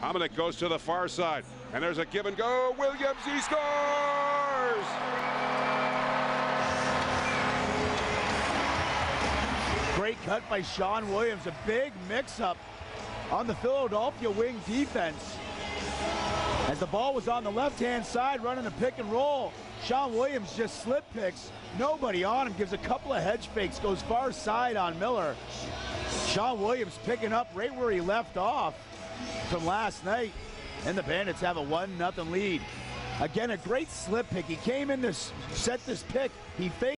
Hominick goes to the far side, and there's a give and go. Williams, he scores! Great cut by Shawn Williams. A big mix-up on the Philadelphia wing defense. As the ball was on the left-hand side running the pick and roll, Shawn Williams just slip picks. Nobody on him, gives a couple of hedge fakes, goes far side on Miller. Shawn Williams picking up right where he left off from last night. And the Bandits have a 1-0 lead. Again, a great slip pick. He came in to set this pick. He faked